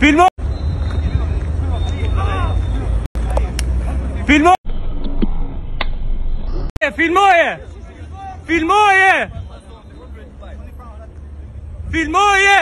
Filmo! Filmo! Filmoje! Filmoje! Filmoje! Filmoje!